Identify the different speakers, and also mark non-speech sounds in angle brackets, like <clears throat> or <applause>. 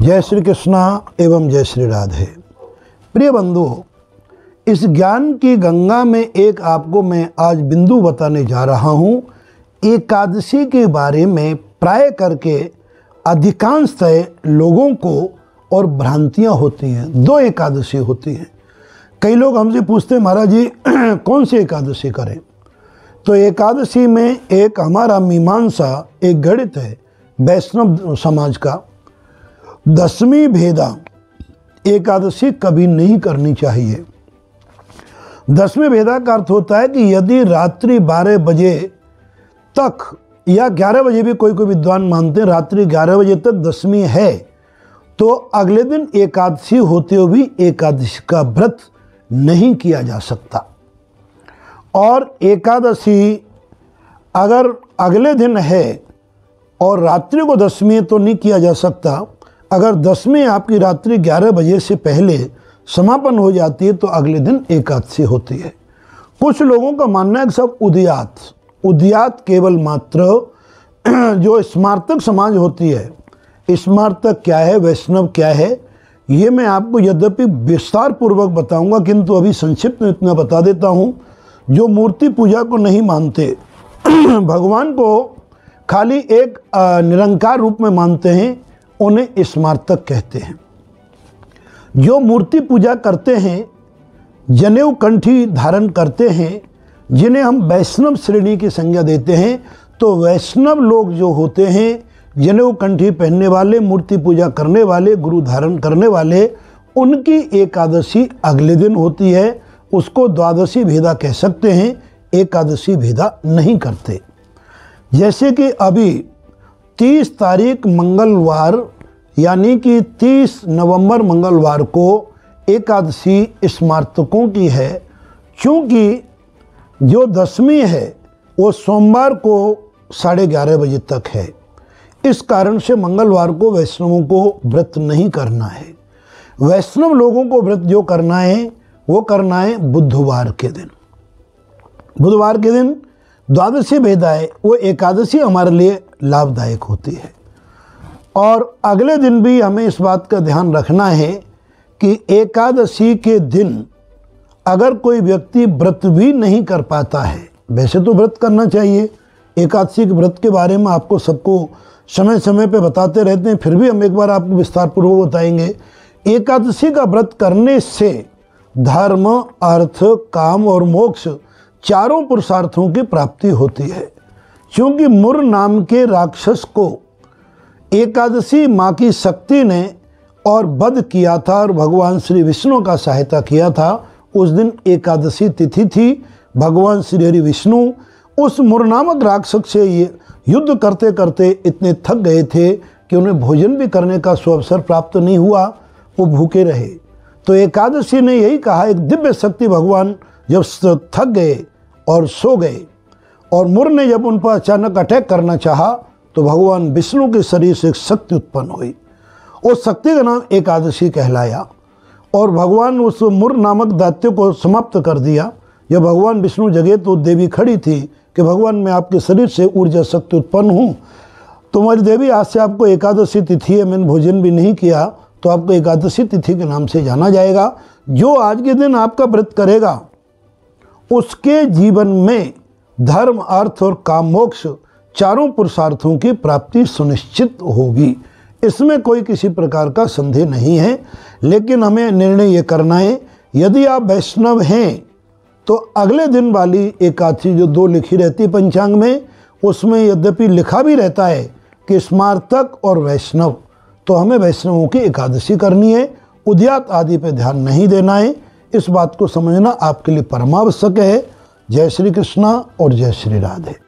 Speaker 1: जय श्री कृष्णा एवं जय श्री राधे। प्रिय बंधु इस ज्ञान की गंगा में एक आपको मैं आज बिंदु बताने जा रहा हूँ, एकादशी के बारे में प्राय करके अधिकांशतः लोगों को और भ्रांतियाँ होती हैं, दो एकादशी होती हैं। कई लोग हमसे पूछते हैं, महाराज जी, <clears throat> कौन सी एकादशी करें? तो एकादशी में एक हमारा मीमांसा, एक गणित है, वैष्णव समाज का। दसवीं भेदा एकादशी कभी नहीं करनी चाहिए। दसवें भेदा का अर्थ होता है कि यदि रात्रि बारह बजे तक या ग्यारह बजे भी कोई कोई विद्वान मानते हैं, रात्रि ग्यारह बजे तक दसवीं है तो अगले दिन एकादशी होते हुए भी एकादशी का व्रत नहीं किया जा सकता। और एकादशी अगर अगले दिन है और रात्रि को दसवीं तो नहीं किया जा सकता अगर दसवीं आपकी रात्रि ग्यारह बजे से पहले समापन हो जाती है तो अगले दिन एकादशी होती है। कुछ लोगों का मानना है कि सब उदयात उदयात केवल मात्र <clears throat> जो स्मार्तक समाज होती है। स्मार्तक क्या है, वैष्णव क्या है, ये मैं आपको यद्यपि विस्तार पूर्वक बताऊँगा, किंतु अभी संक्षिप्त में इतना बता देता हूँ। जो मूर्ति पूजा को नहीं मानते, <clears throat> भगवान को खाली एक निरंकार रूप में मानते हैं उन्हें स्मार्तक कहते हैं। जो मूर्ति पूजा करते हैं, जनेऊ कंठी धारण करते हैं, जिन्हें हम वैष्णव श्रेणी की संज्ञा देते हैं तो वैष्णव लोग जो होते हैं, जनेऊ कंठी पहनने वाले, मूर्ति पूजा करने वाले, गुरु धारण करने वाले, उनकी एकादशी अगले दिन होती है। उसको द्वादशी भेदा कह सकते हैं, एकादशी भेदा नहीं करते। जैसे कि अभी 30 तारीख मंगलवार, यानी कि 30 नवंबर मंगलवार को एकादशी स्मार्तकों की है। क्योंकि जो दसवीं है, वो सोमवार को साढ़े ग्यारह बजे तक है। इस कारण से मंगलवार को वैष्णवों को व्रत नहीं करना है। वैष्णव लोगों को व्रत जो करना है, वो करना है बुधवार के दिन। बुधवार के दिन द्वादशी भेदा है वो एकादशी हमारे लिए लाभदायक होती है। और अगले दिन भी हमें इस बात का ध्यान रखना है कि एकादशी के दिन अगर कोई व्यक्ति व्रत भी नहीं कर पाता है, वैसे तो व्रत करना चाहिए। एकादशी के व्रत के बारे में आपको सबको समय समय पे बताते रहते हैं, फिर भी हम एक बार आपको विस्तार पूर्वक बताएँगे। एकादशी का व्रत करने से धर्म, अर्थ, काम और मोक्ष चारों पुरुषार्थों की प्राप्ति होती है। क्योंकि मुर नाम के राक्षस को एकादशी माँ की शक्ति ने और वध किया था और भगवान श्री विष्णु का सहायता किया था, उस दिन एकादशी तिथि थी। भगवान श्री हरि विष्णु उस मुर नामक राक्षस से ये युद्ध करते करते इतने थक गए थे कि उन्हें भोजन भी करने का सुअवसर प्राप्त नहीं हुआ, वो भूखे रहे। तो एकादशी ने यही कहा, एक दिव्य शक्ति भगवान जब थक गए और सो गए। और मुर ने जब उन पर अचानक अटैक करना चाहा तो भगवान विष्णु के शरीर से एक शक्ति उत्पन्न हुई। उस शक्ति का नाम एकादशी कहलाया और भगवान उस मुर नामक दैत्य को समाप्त कर दिया। जब भगवान विष्णु जगे तो देवी खड़ी थी कि भगवान, मैं आपके शरीर से ऊर्जा शक्ति उत्पन्न हूँ। तुम्हारी देवी, आज से आपको एकादशी तिथि है, मैंने भोजन भी नहीं किया तो आपको एकादशी तिथि के नाम से जाना जाएगा। जो आज के दिन आपका व्रत करेगा, उसके जीवन में धर्म, अर्थ और काम मोक्ष चारों पुरुषार्थों की प्राप्ति सुनिश्चित होगी। इसमें कोई किसी प्रकार का संदेह नहीं है, लेकिन हमें निर्णय ये करना है, यदि आप वैष्णव हैं तो अगले दिन वाली एकादशी जो दो लिखी रहती है पंचांग में, उसमें यद्यपि लिखा भी रहता है कि स्मार्तक और वैष्णव तो हमें वैष्णवों की एकादशी करनी है। उद्यात आदि पर ध्यान नहीं देना है। इस बात को समझना आपके लिए परमावश्यक है। जय श्री कृष्णा और जय श्री राधे।